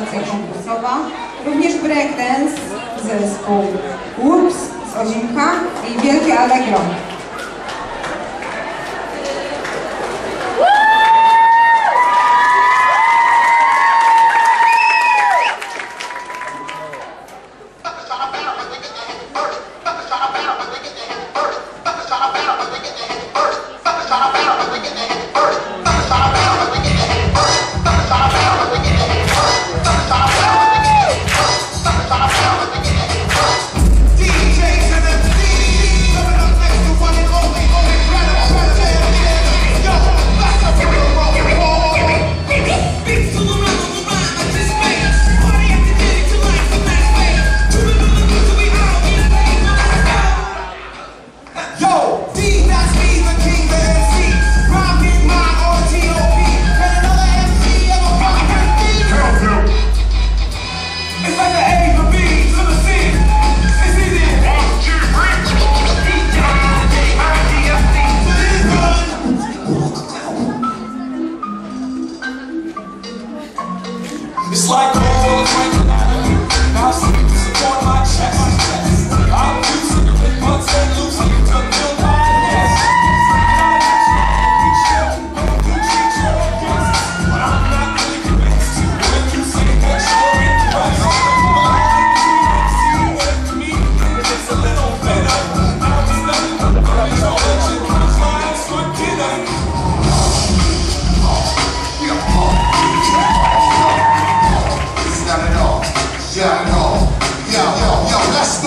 reprezentacja konkursowa, również breakdance, zespół Ups z Ozinka i Wielkie Allegro. It's like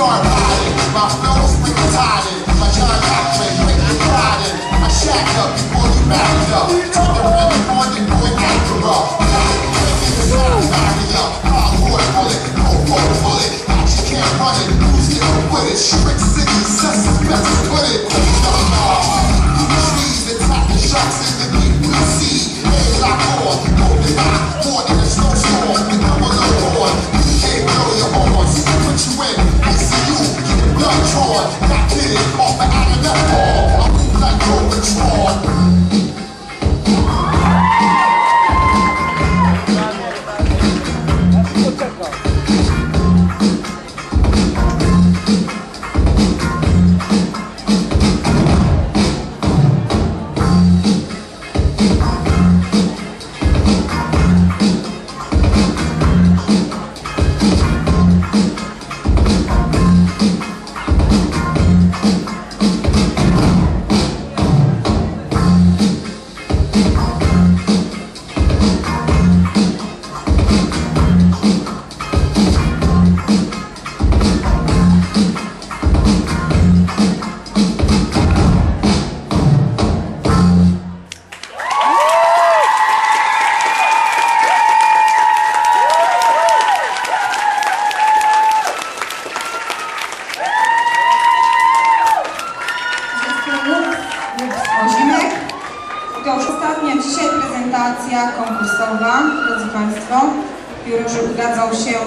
start riding. My fellow spring tired. My John ostatnia dzisiaj prezentacja konkursowa, drodzy Państwo. Jurorzy udadzą się